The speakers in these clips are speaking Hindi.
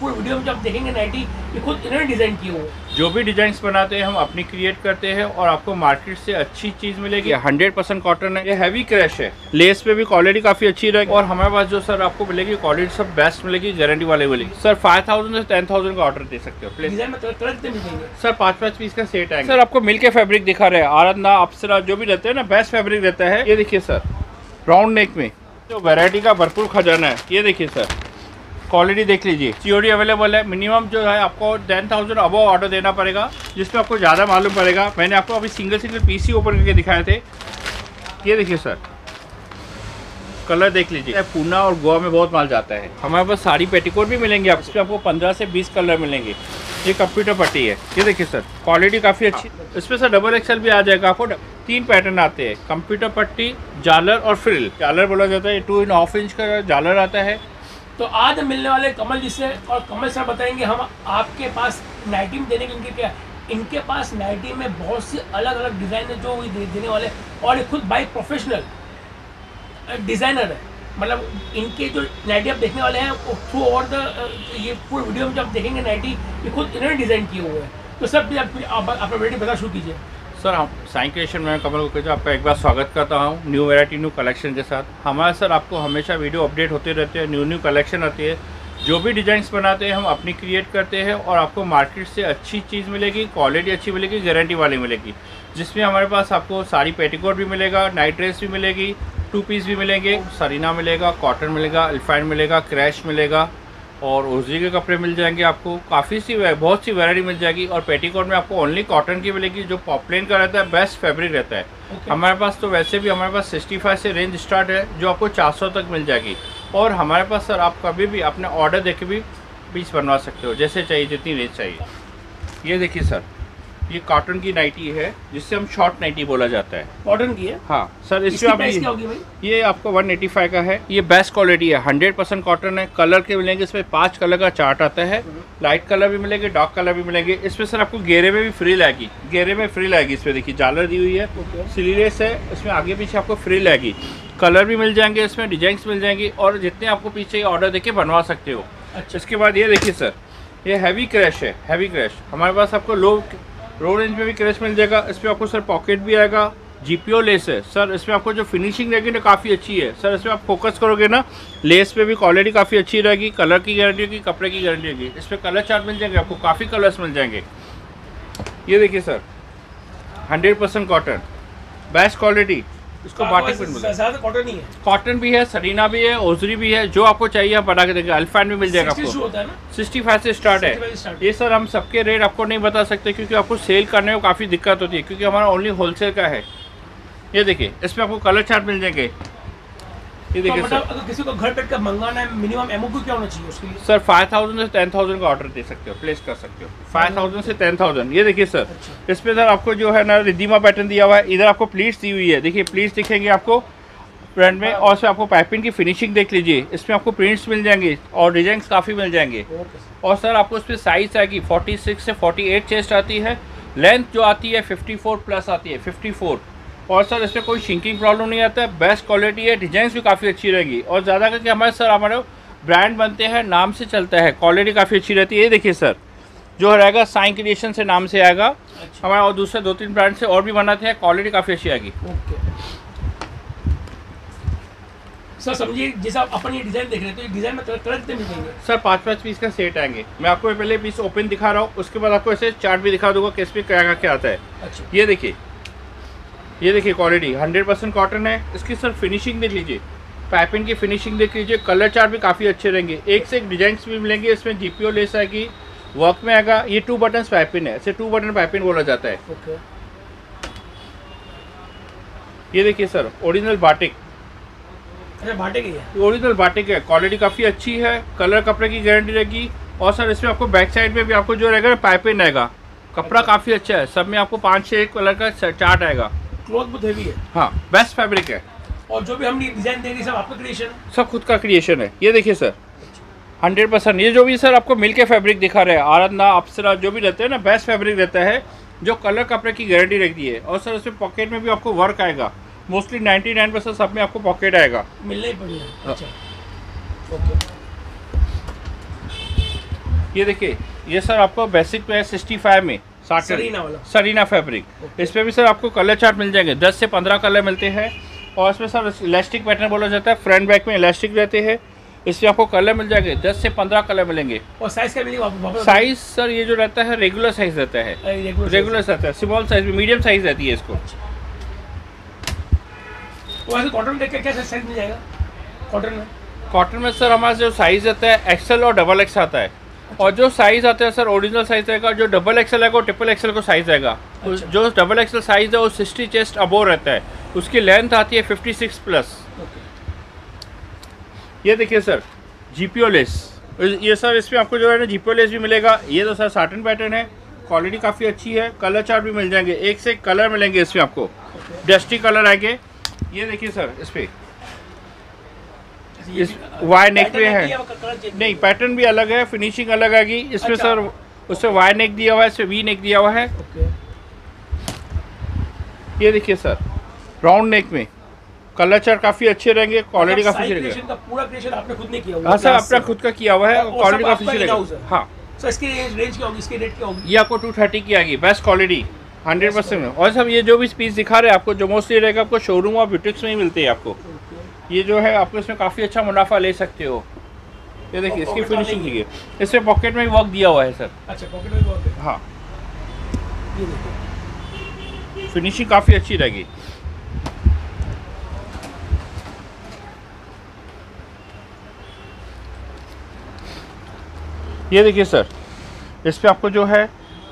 पूरे वीडियो में जब आप देखेंगे नाइटी ये खुद इन्होंने डिज़ाइन किए हुए जो भी डिज़ाइन बनाते हैं हम अपनी क्रिएट करते हैं और आपको मार्केट से अच्छी चीज़ मिलेगी। हंड्रेड परसेंट कॉटन है। ये हैवी क्रैश है। लेस पे भी क्वालिटी काफ़ी अच्छी रहेगी। और हमारे पास जो सर आपको मिलेगी क्वालिटी सब बेस्ट मिलेगी गारंटी वाले मिलेगी। सर फाइव थाउज़ेंड से टेन थाउज़ेंड का ऑर्डर दे सकते हो प्लीज़ सर पाँच पाँच पीस का सेट है सर आपको मिल के फैब्रिक दिखा रहे हैं। आरंदा अप्सरा जो भी रहते हैं ना बेस्ट फैब्रिक रहता है। ये देखिए सर राउंड नेक में। जो वैरायटी का भरपूर खजाना है। ये देखिए सर क्वालिटी देख लीजिए। सीओडी अवेलेबल है। मिनिमम जो है आपको टेन थाउज़ेंड अबव ऑर्डर देना पड़ेगा जिसमें आपको ज़्यादा मालूम पड़ेगा। मैंने आपको अभी सिंगल सिंगल पीस ही ओपन करके दिखाए थे। ये देखिए सर कलर देख लीजिए। पूना और गोवा में बहुत माल जाता है। हमारे पास साड़ी पेटीकोट भी मिलेंगे। आप इसमें आपको पंद्रह से बीस कलर मिलेंगे। ये कंप्यूटर पट्टी है। ये देखिए सर क्वालिटी काफ़ी अच्छी। इसमें सर डबल एक्सएल भी आ जाएगा। आपको तीन पैटर्न आते हैं। कंप्यूटर पट्टी जालर और फ्रिल जालर बोला जाता है। टू इन हाफ़ इंच का जालर आता है। तो आज मिलने वाले कमल जी से और कमल सर बताएँगे हम आपके पास नाइटी में देने के इनके क्या इनके पास नाइटी में बहुत सी अलग अलग डिज़ाइन है जो दे, देने वाले और ये खुद बाई प्रोफेशनल डिज़ाइनर है। मतलब इनके जो नाइटी आप देखने वाले हैं थ्रू ओवर द ये पूरे वीडियो में जब देखेंगे नाइटी ये खुद इन्होंने डिज़ाइन किए हुए हैं। तो प्लीज़ आप अपना बता शुरू कीजिए। सर हम साई क्रिएशन में कमल कुकेजा आपका एक बार स्वागत करता हूँ न्यू वैरायटी न्यू कलेक्शन के साथ। हमारे सर आपको हमेशा वीडियो अपडेट होते रहते हैं न्यू न्यू कलेक्शन आती है। जो भी डिजाइंस बनाते हैं, हम अपनी क्रिएट करते हैं और आपको मार्केट से अच्छी चीज़ मिलेगी क्वालिटी अच्छी मिलेगी गारंटी वाली मिलेगी। जिसमें हमारे पास आपको साड़ी पेटीकोट भी मिलेगा नाइट ड्रेस भी मिलेगी टू पीस भी मिलेंगे सरीना मिलेगा कॉटन मिलेगा अल्फाइन मिलेगा क्रैश मिलेगा। और उर्जी के कपड़े मिल जाएँगे आपको। काफ़ी सी बहुत सी वैरायटी मिल जाएगी और पेटीकोट में आपको ओनली कॉटन की मिलेगी जो पॉपलेन का रहता है बेस्ट फैब्रिक रहता है। Okay. हमारे पास तो वैसे भी हमारे पास 65 से रेंज स्टार्ट है जो आपको 400 तक मिल जाएगी। और हमारे पास सर आप कभी भी अपने ऑर्डर देखे भी पीस बनवा सकते हो जैसे चाहिए जितनी रेंज चाहिए। ये देखिए सर। ये कॉटन की नाइटी है जिससे हम शॉर्ट नाइटी बोला जाता है। कॉटन की है? हाँ सर इसमें आप ये- आपको 185 का है। ये बेस्ट क्वालिटी है 100 परसेंट कॉटन है। कलर के मिलेंगे इसमें पाँच कलर का चार्ट आता है। लाइट कलर भी मिलेंगे डार्क कलर भी मिलेंगे। इसमें सर आपको घेरे में भी फ्री आएगी घेरे में फ्री आएगी इसमें देखिए जालर दी हुई है। ओके सिलीलेस है इसमें आगे पीछे आपको फ्री आएगी कलर भी मिल जाएँगे इसमें डिज़ाइन मिल जाएँगी और जितने आपको पीछे ऑर्डर देके बनवा सकते हो। अच्छा। इसके बाद ये देखिए सर ये हैवी क्रैश है हैवी क्रैश हमारे पास आपको लो लो रेंज में भी क्रेश मिल जाएगा, इस पर आपको सर पॉकेट भी आएगा जी पी ओ लेस है। सर इसमें आपको जो फिनिशिंग रहेगी ना, काफ़ी अच्छी है। सर इसमें आप फोकस करोगे ना लेस पे भी क्वालिटी काफ़ी अच्छी रहेगी कलर की गारंटी होगी, कपड़े की गारंटी होगी। इस पर कलर चार्ट मिल जाएँगे, आपको काफ़ी कलर्स मिल जाएँगे। ये देखिए sir hundred percent cotton best quality इसको बाटिक प्रिंट ज़्यादा कॉटन ही है। कॉटन भी है सरीना भी है ओजरी भी है जो आपको चाहिए आप बना के देंगे। अल्फान भी मिल जाएगा आपको। सिक्सटी फाइव से स्टार्ट है। ये सर हम सबके रेट आपको नहीं बता सकते क्योंकि आपको सेल करने में काफ़ी दिक्कत होती है क्योंकि हमारा ओनली होलसेल का है। ये देखिए इसमें आपको कलर चार्ट मिल जाएँगे। ये तो देखिए मतलब सर। अगर किसी को घर बैठ कर मंगाना है मिनिमम एमओपी क्या होना चाहिए उसके लिए? सर फाइव थाउज़ेंड से टेन थाउज़ेंड का ऑर्डर दे सकते हो प्लेस कर सकते हो। फाइव थाउज़ेंड से टेन थाउज़ेंड ये देखिए सर। अच्छा। इसमें सर आपको जो है ना रिदीमा पैटर्न दिया हुआ है इधर आपको प्लीट्स दी हुई है। देखिए प्लीट्स दिखेंगे आपको। फ्रंट में और इसमें आपको पाइपिंग की फिनिशिंग देख लीजिए। इसमें आपको प्रिंट्स मिल जाएँगे और डिज़ाइन काफ़ी मिल जाएँगे। और सर आपको इसमें साइज़ आएगी 46 से 48 चेस्ट आती है। लेंथ जो आती है 54 प्लस आती है 54 और सर इसमें कोई शिंकिंग प्रॉब्लम नहीं आता है। बेस्ट क्वालिटी है डिज़ाइन भी काफ़ी अच्छी रहेगी। और ज़्यादा करके हमारे सर हमारे ब्रांड बनते हैं नाम से चलता है। क्वालिटी काफ़ी अच्छी रहती है। ये देखिए सर जो रहेगा साइन क्रिएशन से नाम से आएगा। अच्छा। हमारे और दूसरे दो तीन ब्रांड से और भी बनाते हैं। क्वालिटी काफ़ी अच्छी आएगी। ओके। सर समझिए जैसा आप अपन ये डिज़ाइन देख रहे हैं तो ये डिज़ाइन में तरह तरह कितने मिलेंगे सर पाँच पाँच पीस का सेट आएँगे। मैं आपको पहले पीस ओपन दिखा रहा हूँ। उसके बाद आपको ऐसे चार्ट भी दिखा दूँगा किस पे क्या क्या आता है। अच्छा। ये देखिए ये देखिए क्वालिटी 100 परसेंट कॉटन है। इसकी सर फिनिशिंग देख लीजिए। पाइपिंग की फिनिशिंग देख लीजिए। कलर चार्ट भी काफ़ी अच्छे रहेंगे। एक से एक डिज़ाइन भी मिलेंगे इसमें जी जीपीओ लेस आएगी वर्क में आएगा। ये टू बटन पाइपिन है। इसे टू बटन पाइपिन बोला जाता है। ओके ये देखिए सर ओरिजिनल बाटिक अच्छा ओरिजिनल बाटिक है। क्वालिटी काफ़ी अच्छी है। कलर कपड़े की गारंटी रहेगी। और सर इसमें आपको बैक साइड में भी आपको जो रहेगा पाइपिन आएगा। कपड़ा काफ़ी अच्छा है। सब में आपको पाँच छः कलर का चार्ट आएगा। क्लॉथ बहुत हेवी है। हाँ बेस्ट फैब्रिक है। और जो भी हम डिज़ाइन दे रही सब आपका क्रिएशन है सब खुद का क्रिएशन है। ये देखिए सर हंड्रेड परसेंट ये जो भी सर आपको मिल के फैब्रिक दिखा रहे हैं आरंदा अप्सरा जो भी रहते हैं ना बेस्ट फैब्रिक रहता है जो कलर कपड़े की गारंटी रहती है। और सर उसमें पॉकेट में भी आपको वर्क आएगा। मोस्टली 99 परसेंट सब में आपको पॉकेट आएगा। मिलना ही पड़ेगा। हाँ। अच्छा। ओके ये देखिए ये सर आपको बेसिक में है सिक्सटी फाइव में। सरीना वाला। सरीना फैब्रिक। इस पे भी सर आपको कलर चार्ट मिल जाएँगे। दस से पंद्रह कलर मिलते हैं। और इसमें सर इलास्टिक पैटर्न बोला जाता है। फ्रंट बैक में इलास्टिक रहते हैं। इसमें आपको कलर मिल जाएँगे। दस से पंद्रह कलर मिलेंगे। और साइज़ का मिलेगा? साइज़ सर ये जो रहता है रेगुलर साइज़ रहता है। रेगुलर रहता है। स्मॉल साइज़ में मीडियम साइज़ रहती है इसको। कॉटन में क्या क्या साइज़ मिल जाएगा? कॉटन में? कॉटन में सर हमारा जो साइज़ रहता है एक्सेल और डबल एक्स आता है। और जो साइज़ आता है सर ओरिजिनल साइज़ रहेगा जो डबल एक्सेल है वो ट्रिपल एक्सेल को साइज़ रहेगा। अच्छा। जो डबल एक्सेल साइज़ है वो सिक्सटी चेस्ट अबो रहता है। उसकी लेंथ आती है फिफ्टी सिक्स प्लस ये देखिए सर जीपीओ लेस ये सर इसमें आपको जो है ना जीपीओ लेस भी मिलेगा। ये तो सर साटन पैटर्न है। क्वालिटी काफ़ी अच्छी है। कलर चार्ट भी मिल जाएँगे। एक से एक कलर मिलेंगे इसमें आपको। डस्टी कलर आएँगे। ये देखिए सर इस पे। इस वाई नेक पे है नहीं पैटर्न भी अलग है फिनिशिंग अलग आएगी इसमें अच्छा। सर उससे वाई नेक दिया हुआ है इसमें वी नेक दिया हुआ है। ये देखिए सर राउंड नेक में। कलर काफ़ी अच्छे रहेंगे क्वालिटी काफ़ी अच्छी रहेगी। पूरा क्रिएशन आपने खुद ने किया हुआ हाँ सर अपना खुद का किया हुआ है क्वालिटी काफ़ी अच्छी रहेगी। हाँ। सर इसकी रेंज रेंज क्या होगी? इसकी रेट क्या होगी? ये आपको टू थर्टी की आएगी बेस्ट क्वालिटी हंड्रेड परसेंट में। और सब ये जो भी पीस दिखा रहे हैं आपको जो मोस्टली रहेगा आपको शोरूम और ब्यूटिक्स में ही मिलती है आपको। ये जो है आपको इसमें काफ़ी अच्छा मुनाफा ले सकते हो। ये देखिए इसकी फिनिशिंग देखिए इसमें पॉकेट में वर्क दिया हुआ है सर अच्छा पॉकेट में बहुत है। हाँ। फिनिशिंग काफ़ी अच्छी रहेगी। ये देखिए सर इस पर आपको जो है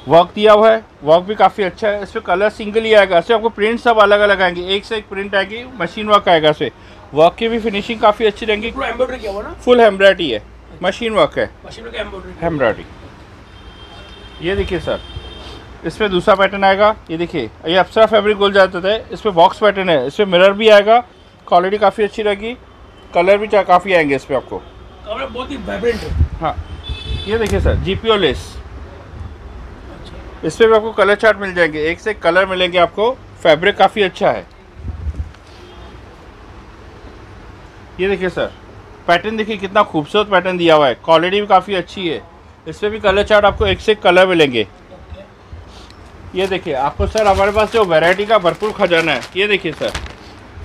वर्क दिया हुआ है। वर्क भी काफ़ी अच्छा है। इस पे कलर सिंगल ही आएगा। इससे आपको प्रिंट सब अलग अलग आएँगे। एक से एक प्रिंट आएगी मशीन वर्क आएगा इससे वर्क की भी फिनिशिंग काफ़ी अच्छी रहेंगी। पूरा एम्ब्रॉयडरी किया हुआ ना? फुल एम्ब्रॉयडरी है। मशीन वर्क है। मशीन एम्ब्रॉयडरी ये देखिए सर इसमें दूसरा पैटर्न आएगा। ये देखिए ये अप्सरा फैब्रिक गोल जाता है इसमें बॉक्स पैटर्न है। इसमें मिरर भी आएगा। क्वालिटी काफ़ी अच्छी रहेगी। कलर भी काफ़ी आएँगे इस पर आपको। बहुत ही वाइब्रेंट है। हाँ। ये देखिए सर जी जीपीओ लेस इस पर भी आपको कलर चार्ट मिल जाएँगे। एक से एक कलर मिलेंगे आपको। फैब्रिक काफ़ी अच्छा है। ये देखिए सर पैटर्न देखिए कितना खूबसूरत पैटर्न दिया हुआ है। क्वालिटी भी काफ़ी अच्छी है। इस पर भी कलर चार्ट आपको एक से एक कलर मिलेंगे। ये देखिए, आपको सर हमारे पास जो वैरायटी का भरपूर खजाना है। ये देखिए सर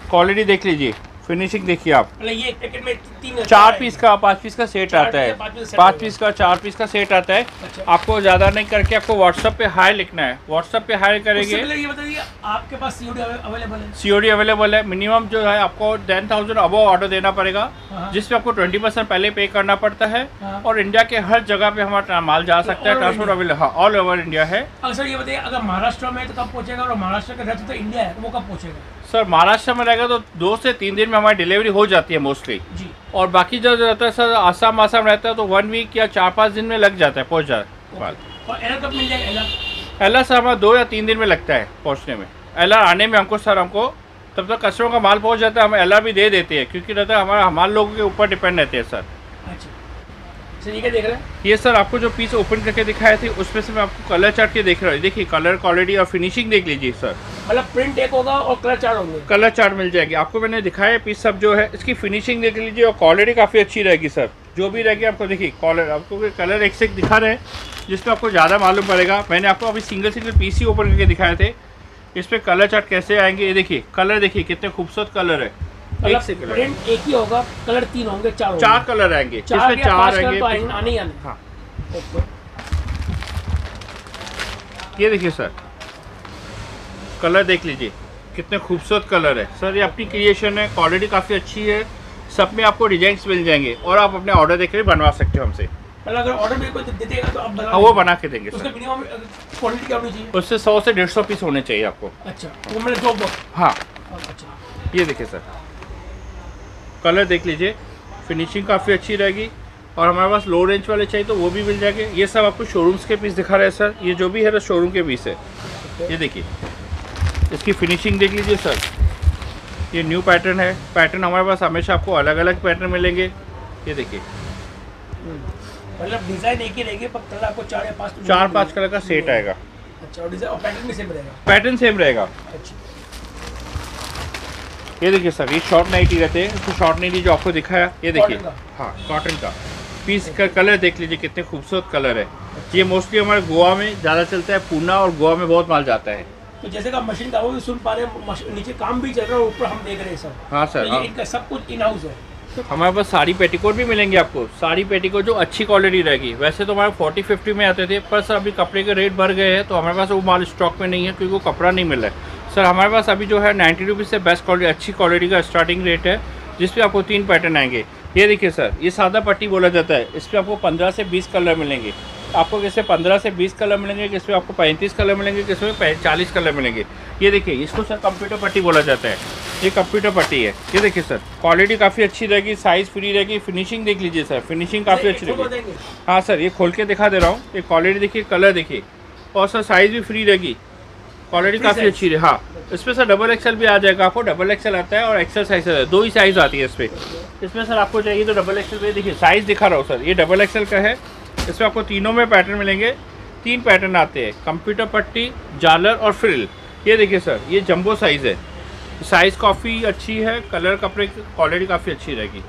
क्वालिटी देख लीजिए। फिनिशिंग देखिए आप। मतलब ये एक पैकेट में तीन चार पीस का पाँच पीस का सेट आता है। पाँच पीस का का चार पीस का सेट आता है। अच्छा। आपको ज़्यादा नहीं करके आपको व्हाट्सएप पे हाई लिखना है। व्हाट्सएप पे हाई करेंगे। ये बताइए आपके पास सीओडी अवेलेबल है? सीओडी अवेलेबल है। मिनिमम जो है आपको टेन थाउज़ेंड अबव ऑर्डर देना पड़ेगा हाँ। जिसपे आपको ट्वेंटी परसेंट पहले पे करना पड़ता है। हाँ। और इंडिया के हर जगह पे हमारा माल जा सकता है। ट्रांसपोर्ट अवेलेबल हाँ ऑल ओवर इंडिया है। अगर सर ये बताइए अगर महाराष्ट्र में तो कब पहुंचेगा? और महाराष्ट्र का तो इंडिया है तो वो कब पहुंचेगा? सर महाराष्ट्र में रहेगा तो दो से तीन दिन में हमारी डिलीवरी हो जाती है मोस्टली। जी। और बाकी जो रहता है सर आसाम आसाम रहता है तो वन वीक या चार पाँच दिन में लग जाता है पहुँच जाता है माल और एरर कब मिल जाएगा? एरर सर हमारा दो या तीन दिन में लगता है पहुँचने में। एलआर आने में हमको सर हमको तब तक कस्टमर का माल पहुँच जाता है हम एल भी दे देते हैं क्योंकि रहता है हमारा हमारे लोगों के ऊपर डिपेंड रहते हैं सर। सर ये क्या देख रहे हैं? ये सर आपको जो पीस ओपन करके दिखाए थे उसमें से मैं आपको कलर चार्ट के देख रहा हूँ। देखिए कलर क्वालिटी और फिनिशिंग देख लीजिए सर। मतलब प्रिंट एक होगा और कलर चार्ट होंगे। कलर चार्ट मिल जाएगी। आपको मैंने दिखाया पीस सब जो है इसकी फिनिशिंग देख लीजिए और क्वालिटी काफ़ी अच्छी रहेगी सर। जो भी रहेगी आपको देखिए कॉलर आपको कलर एक से एक दिखा रहे हैं जिसमें आपको ज़्यादा मालूम पड़ेगा। मैंने आपको अभी सिंगल सिंगल पीस ही ओपन करके दिखाए थे। इस पर कलर चार्ट कैसे आएँगे ये देखिए कलर देखिए कितने खूबसूरत कलर है। मतलब प्रिंट एक ही होगा कलर तीन होंगे चार चार कलर आएँगे। चार या चार तो आएँगे आने ही आने। हाँ। ये देखिए सर कलर देख लीजिए कितने खूबसूरत कलर है। सर ये अपनी क्रिएशन है क्वालिटी काफ़ी अच्छी है सब में आपको डिजाइंस मिल जाएँगे और आप अपने ऑर्डर देकर बनवा सकते हो हमसे। अगर ऑर्डर मेरे को देगा तो आप बना हाँ वो बना के देंगे तो उसका मिनिमम क्वांटिटी क्या होनी चाहिए? उससे सौ से डेढ़ सौ पीस होने चाहिए आपको। अच्छा वो मैंने दो। हाँ। अच्छा। ये देखिए सर। कलर देख लीजिए। फिनिशिंग काफ़ी अच्छी रहेगी। और हमारे पास लो रेंज वाले चाहिए तो वो भी मिल जाएँगे। ये सब आपको शोरूम्स के पीस दिखा रहे हैं सर ये जो भी है शोरूम के पीस है। ये देखिए। इसकी फिनिशिंग देख लीजिए सर ये न्यू पैटर्न है। पैटर्न हमारे पास हमेशा आपको अलग अलग पैटर्न मिलेंगे। ये देखिए। मतलब डिज़ाइन एक ही रहेगी पर कलर आपको चार या पाँच चार। पाँच कलर का सेट आएगा। अच्छा और डिज़ाइन और पैटर्न भी सेम रहेगा? पैटर्न सेम रहेगा। अच्छा। ये देखिए सर ये शॉर्ट नाइटी रहते हैं। इसको शॉर्ट नाइटी जो आपको दिखाया ये देखिए। हाँ कॉटन का। पीस का कलर देख लीजिए कितने खूबसूरत कलर है। ये मोस्टली हमारे गोवा में ज़्यादा चलता है पूना और गोवा में बहुत माल जाता है। तो जैसे का मशीन का वो भी सुन पा रहे हैं नीचे काम भी चल रहा है ऊपर हम देख रहे हैं सब हाँ सर तो हाँ। इनका सब कुछ इन हाउस है। हमारे पास साड़ी पेटीकोट भी मिलेंगे आपको। साड़ी पेटीकोट जो अच्छी क्वालिटी रहेगी। वैसे तो हमारे फोर्टी फिफ्टी में आते थे पर सर अभी कपड़े के रेट बढ़ गए हैं तो हमारे पास वो माल स्टॉक में नहीं है क्योंकि वो कपड़ा नहीं मिल रहा है। सर हमारे पास अभी जो है नाइन्टी रुपीज़ से बेस्ट क्वालिटी अच्छी क्वालिटी का स्टार्टिंग रेट है जिस पे आपको तीन पैटर्न आएँगे। ये देखिए सर ये सादा पट्टी बोला जाता है इस पर आपको पंद्रह से बीस कलर मिलेंगे। आपको किसमें पंद्रह से बीस कलर मिलेंगे किसमें आपको पैंतीस कलर मिलेंगे किसमें चालीस कलर मिलेंगे। ये देखिए इसको सर कंप्यूटर पट्टी बोला जाता है। ये कंप्यूटर पट्टी है। ये देखिए सर क्वालिटी काफ़ी अच्छी रहेगी साइज़ फ्री रहेगी फिनिशिंग देख लीजिए सर फिनिशिंग काफ़ी अच्छी रहेगी। हाँ सर ये खोल के दिखा दे रहा हूँ ये क्वालिटी देखिए कलर देखिए। और सर साइज़ भी फ्री रहेगी। क्वालिटी काफ़ी अच्छी है हाँ। इसमें सर डबल एक्सल भी आ जाएगा आपको डबल एक्सल आता है और एक्सल साइज़ आता है। दो ही साइज़ आती है इस पर इसमें सर आपको चाहिए तो डबल एक्सल पे देखिए साइज़ दिखा रहा हूँ सर ये डबल एक्सल का है। इसमें आपको तीनों में पैटर्न मिलेंगे। तीन पैटर्न आते हैं। कंप्यूटर पट्टी जालर और फ्रिल ये देखिए सर ये जंबो साइज़ है। साइज़ काफ़ी अच्छी है। कलर कपड़े की क्वालिटी काफ़ी अच्छी रहेगी।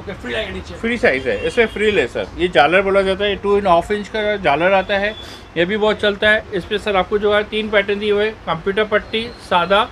ओके फ्री लगेगा नीचे। फ्री साइज़ है, इसमें फ्री है सर ये जालर बोला जाता है टू इन हाफ़ इंच का जालर आता है, ये भी बहुत चलता है। इस पर सर आपको जो है तीन पैटर्न दिए हुए कंप्यूटर पट्टी, सादा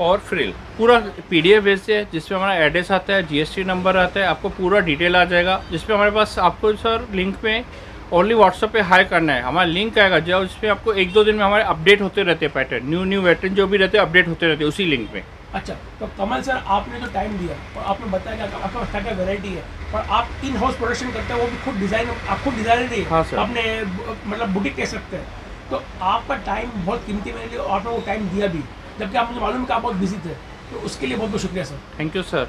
और फ्रिल पूरा पी डी एफ़ भेजते हैं, जिसमें हमारा एड्रेस आता है जीएसटी नंबर आता है, आपको पूरा डिटेल आ जाएगा। जिसपे हमारे पास आपको सर लिंक में ओनली व्हाट्सअप पे हाई करना है। हमारा लिंक आएगा जो उसमें आपको एक दो दिन में हमारे अपडेट होते रहते हैं पैटर्न न्यू न्यू पैटर्न जो भी रहते हैं अपडेट होते रहते हैं उसी लिंक में। अच्छा तो कमल सर आपने जो टाइम दिया और आपने बताया कि आपका क्या क्या वेराइटी है और आप इन हाउस प्रोडक्शन करते हैं वो भी खुद डिज़ाइन आप खुद डिज़ाइनर ही। हाँ, आपने मतलब बुटीक कह सकते हैं। तो आपका टाइम बहुत कीमती मेरे लिए और आपने वो टाइम दिया भी जबकि आप मुझे मालूम है कि आप बहुत बिज़ी थे तो उसके लिए बहुत बहुत शुक्रिया सर थैंक यू सर